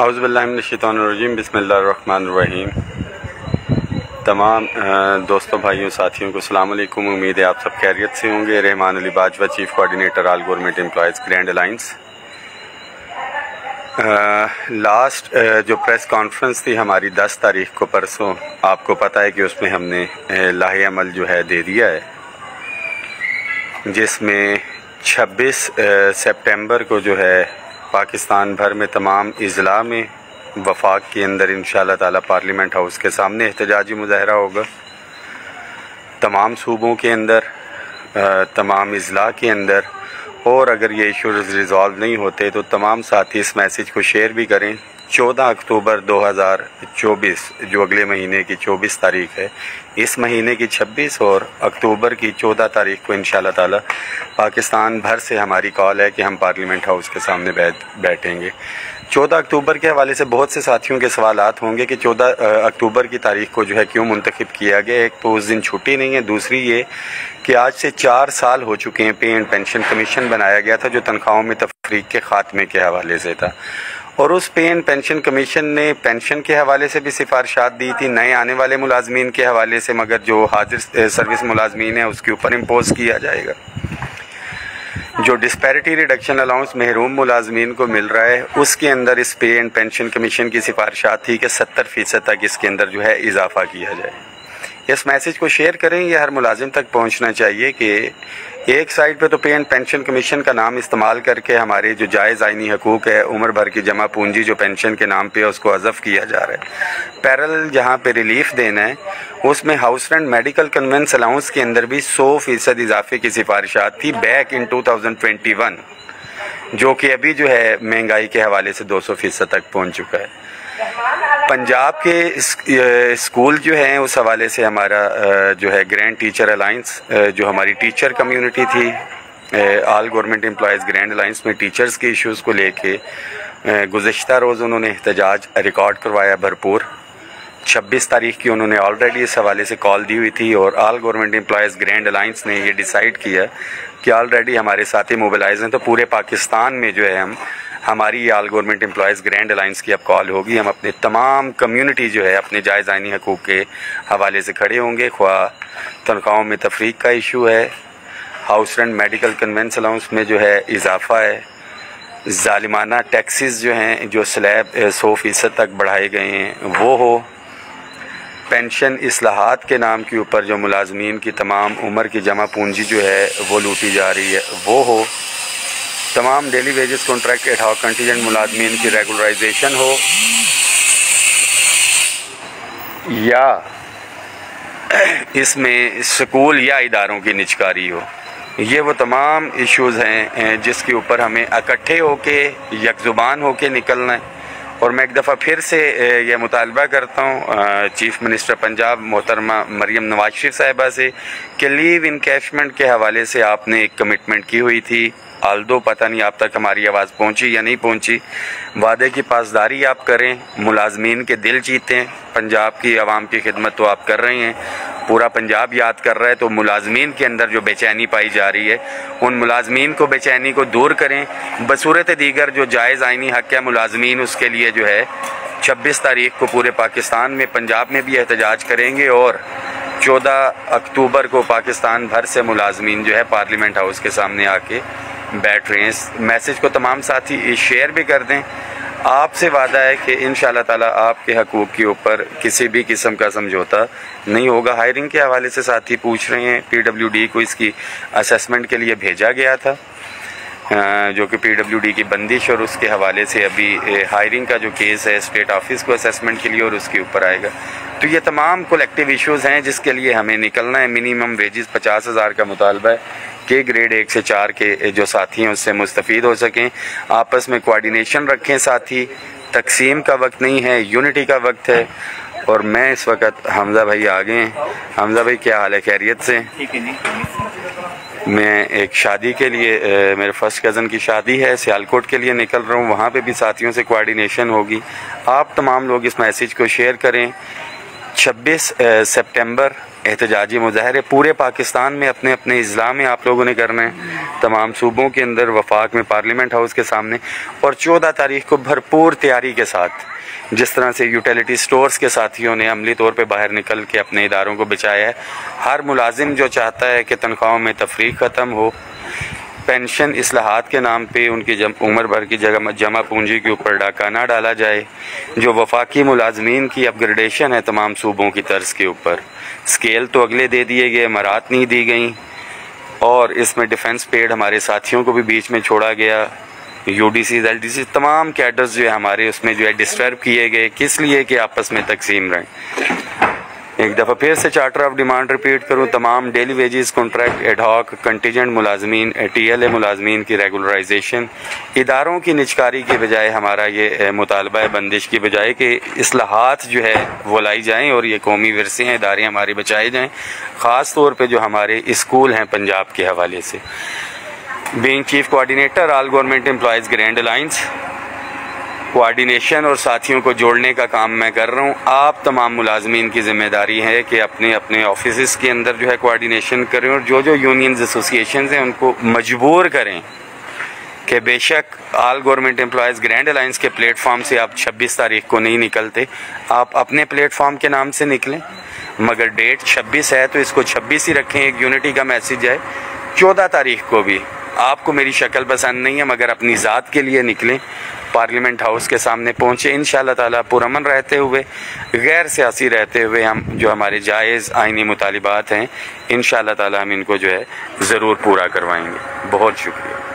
اعوذ باللہ من الشیطان الرجیم، بسم اللہ الرحمن الرحیم۔ تمام دوستوں، بھائیوں، ساتھیوں کو السلام علیکم۔ امید ہے آپ سب خیریت سے ہوں گے۔ Rahman Ali Bajwa, chief coordinator all government employees, grand alliance. Last جو پریس کانفرنس تھی ہماری دس تاریخ کو پرسوں، آپ کو پتہ ہے کہ اس میں ہم نے لاہ عمل جو ہے دے دیا ہے۔ جس میں چھبیس سپٹمبر کو جو ہے پاکستان بھر میں تمام اضلاع میں وفاق کے اندر انشاءاللہ تعالی پارلیمنٹ ہاؤس کے سامنے احتجاجی مظاہرہ ہوگا۔ تمام صوبوں کے اندر تمام اضلاع کے اندر، اور اگر یہ ایشوز ریزالو نہیں ہوتے تو تمام ساتھی اس میسیج کو شیئر بھی کریں۔ چودہ اکتوبر دو ہزار چوبیس، جو اگلے مہینے کی چوبیس تاریخ ہے، اس مہینے کی چھبیس اور اکتوبر کی چودہ تاریخ کو انشاءاللہ تعالی پاکستان بھر سے ہماری کال ہے کہ ہم پارلیمنٹ ہاؤس کے سامنے بیٹھیں گے۔ چودہ اکتوبر کے حوالے سے بہت سے ساتھیوں کے سوالات ہوں گے کہ چودہ اکتوبر کی تاریخ کو جو ہے کیوں منتخب کیا گیا؟ ایک تو اس دن چھٹی نہیں ہے، دوسری یہ کہ آج سے چار سال ہو چکے ہیں، پے اینڈ پینشن کمیشن بنایا گیا تھا جو تنخواہوں میں تفریق کے خاتمے کے حوالے سے تھا۔ اور اس پے اینڈ پینشن کمیشن نے پینشن کے حوالے سے بھی سفارشات دی تھی، نئے آنے والے ملازمین کے حوالے سے، مگر جو حاضر سروس ملازمین ہیں، اس کے اوپر امپوز کیا جائے گا۔ جو ڈسپیرٹی ریڈکشن الاؤنس محروم ملازمین کو مل رہا ہے، اس کے اندر اس پے اینڈ پینشن کمیشن کی سفارشات تھی کہ ستر فیصد تک اس کے اندر جو ہے اضافہ کیا جائے۔ اس میسیج کو شیئر کریں، یہ ہر ملازم تک پہنچنا چاہیے کہ ایک سائٹ پہ تو پے اینڈ پینشن کمیشن کا نام استعمال کر کے ہمارے جو جائز آئینی حقوق ہے، عمر بھر کی جمع پونجی جو پینشن کے نام پہ اس کو عذف کیا جا رہا ہے۔ پیرل جہاں پہ ریلیف دینا ہے، اس میں house rent medical conveyance allowance کے اندر بھی سو فیصد اضافے کی سفارشات تھی back in two thousand twenty one, جو کہ ابھی جو ہے مہنگائی کے حوالے سے دو سو فیصد تک پہنچ چکا ہے۔ پنجاب کے اسکول جو ہیں، اس حوالے سے ہمارا جو ہے گرینڈ ٹیچر الائنس جو ہماری ٹیچر کمیونٹی تھی all government employees grand alliance میں ٹیچرز کے ایشوز کو لے کے گزشتہ روز انہوں نے احتجاج ریکارڈ کروایا بھرپور۔ چھبیس تاریخ کی انہوں نے آلریڈی اس حوالے سے کال دی ہوئی تھی اور all government employees grand alliance نے یہ ڈیسائیڈ کیا کہ آلریڈی ہمارے ساتھی موبلائز ہیں، تو پورے پاکستان میں جو ہے ہم ہماری all government employees grand alliance کی اب کال ہوگی۔ ہم اپنے تمام کمیونٹی جو ہے، اپنے جائز آئینی حقوق کے حوالے سے کھڑے ہوں گے۔ خواہ تنخواہوں میں تفریق کا ایشو ہے۔ House rent medical conveyance allowance میں جو ہے اضافہ ہے۔ ظالمانہ ٹیکسیز جو ہیں، جو سلیب سو فیصد تک بڑھائے گئے ہیں، وہ ہو۔ پینشن اصلاحات کے نام کے اوپر جو ملازمین کی تمام عمر کی جمع پونجی جو ہے، وہ لوٹی جا رہی ہے، وہ ہو۔ تمام daily wages contract at contingent ملازمین کی ریگولرائزیشن ہو۔ یا اس میں سکول یا اداروں کی نچکاری ہو۔ یہ وہ تمام ایشوز ہیں جس کے اوپر ہمیں اکٹھے ہو کے، یک زبان ہو کے نکلنا ہے۔ اور میں ایک دفعہ پھر سے یہ مطالبہ کرتا ہوں چیف منسٹر پنجاب محترمہ مریم نواز شریف صاحبہ سے کہ لیو انکیشمنٹ کے حوالے سے آپ نے ایک کمٹمنٹ کی ہوئی تھی۔ آلدو پتہ نہیں آپ تک ہماری آواز پہنچی یا نہیں پہنچی۔ وعدے کی پاسداری آپ کریں، ملازمین کے دل جیتے ہیں پنجاب کی عوام کی خدمت تو آپ کر رہے ہیں۔ پورا پنجاب یاد کر رہا ہے تو ملازمین کے اندر جو بے چینی پائی جا رہی ہے، ان ملازمین کو بے چینی کو دور کریں۔ بصورت دیگر جو جائز آئینی حق ہے، ملازمین اس کے لیے جو ہے، چھبیس تاریخ کو پورے پاکستان میں، پنجاب میں بھی احتجاج کریں گے اور چودہ اکتوبر کو پاکستان بھر سے ملازمین جو ہے، پارلیمنٹ ہاؤس کے سامنے آ کے بیٹھ رہے ہیں اس میسیج کو تمام ساتھی شیئر بھی کر دیں۔ آپ سے وعدہ ہے کہ ان شاء اللہ تعالیٰ آپ کے حقوق کے اوپر کسی بھی قسم کا سمجھوتا نہیں ہوگا۔ ہائرنگ کے حوالے سے ساتھی پوچھ رہے ہیں پی ڈبلیو ڈی کو اس کی اسیسمنٹ کے لیے بھیجا گیا تھا۔ جو کہ پی ڈبلیو ڈی کی بندش اور اس کے حوالے سے ابھی ہائرنگ کا جو کیس ہے اسٹیٹ آفس کو اسیسمنٹ کے لیے اور اس کے اوپر آئے گا۔ تو یہ تمام کولیکٹیو ایشوز ہیں جس کے لیے ہمیں نکلنا ہے۔ منیمم ویجز پچاس ہزار کا مطالبہ ہے۔ کہ گریڈ ایک سے چار کے جو ساتھی ہیں اس سے مستفید ہو سکیں۔ آپس میں کوارڈینیشن رکھیں ساتھی۔ تقسیم کا وقت نہیں ہے یونٹی کا وقت ہے۔ اور میں اس وقت حمزہ بھائی آگے ہیں۔ حمزہ بھائی کیا حال ہے؟ خیریت سے؟ میں ایک شادی کے لیے میرے فرسٹ کزن کی شادی ہے سیالکوٹ کے لیے نکل رہا ہوں۔ وہاں پہ بھی ساتھیوں سے کوارڈینیشن ہوگی۔ آپ تمام لوگ اس میسیج کو شیئر کریں۔ چھبیس سپٹمبر احتجاجی مظاہرے، پورے پاکستان میں اپنے اپنے اضلاع میں آپ لوگوں نے کرنا ہے تمام صوبوں کے اندر وفاق میں پارلیمنٹ ہاؤس کے سامنے۔ اور چودہ تاریخ کو بھرپور تیاری کے ساتھ، جس طرح سے یوٹیلیٹی سٹورز کے ساتھیوں نے عملی طور پہ باہر نکل کے اپنے اداروں کو بچایا ہے۔ ہر ملازم جو چاہتا ہے کہ تنخواہوں میں تفریق ختم ہو پینشن اصلاحات کے نام پہ ان کی عمر بھر کی جگہ جمع پونجی کے اوپر ڈاکہ نہ ڈالا جائے، جو وفاقی ملازمین کی اپ گریڈیشن ہے تمام صوبوں کی طرز کے اوپر۔ سکیل تو اگلے دے دیے گئے، مرات نہیں دی گئیں۔ اور اس میں ڈیفنس پیڈ ہمارے ساتھیوں کو بھی بیچ میں چھوڑا گیا۔ U D Cs L D C تمام کیڈرز جو ہے ہمارے اس میں جو ہے ڈسٹرب کیے گئے، کس لیے کہ آپس میں تقسیم رہیں۔ ایک دفعہ پھر سے چارٹر آف ڈیمانڈ ریپیٹ کروں، تمام daily wages contract ad hoc contingent ملازمین ٹی ایل اے ملازمین کی ریگولرائزیشن اداروں کی نچکاری کے بجائے ہمارا یہ مطالبہ ہے، بندش کی بجائے کہ اصلاحات جو ہے وہ لائی جائیں اور یہ قومی ورثے ہیں، ادارے ہمارے بچائے جائیں، خاص طور پہ جو ہمارے اسکول ہیں پنجاب کے حوالے سے۔ Being chief coordinator all government employees grand alliance coordination اور ساتھیوں کو جوڑنے کا کام میں کر رہا ہوں۔ آپ تمام ملازمین کی ذمہ داری ہے کہ اپنے اپنے آفیسز کے اندر جو ہے کوآڈینیشن کریں اور جو جو یونینز ایسوسیشنز ہیں ان کو مجبور کریں کہ بے شک all government employees grand alliance کے پلیٹ فارم سے آپ چھبیس تاریخ کو نہیں نکلتے۔ آپ اپنے پلیٹ فارم کے نام سے نکلیں، مگر ڈیٹ چھبیس ہے تو اس کو چھبیس ہی رکھیں، ایک یونٹی کا میسیج ہے۔ چودہ تاریخ کو بھی۔ آپ کو میری شکل پسند نہیں ہے، مگر اپنی ذات کے لیے نکلیں۔ پارلیمنٹ ہاؤس کے سامنے پہنچے۔ ان شاء اللہ تعالیٰ پرامن رہتے ہوئے، غیر سیاسی رہتے ہوئے ہم جو ہمارے جائز آئینی مطالبات ہیں ان شاء اللہ تعالیٰ ہم ان کو جو ہے ضرور پورا کروائیں گے۔ بہت شکریہ۔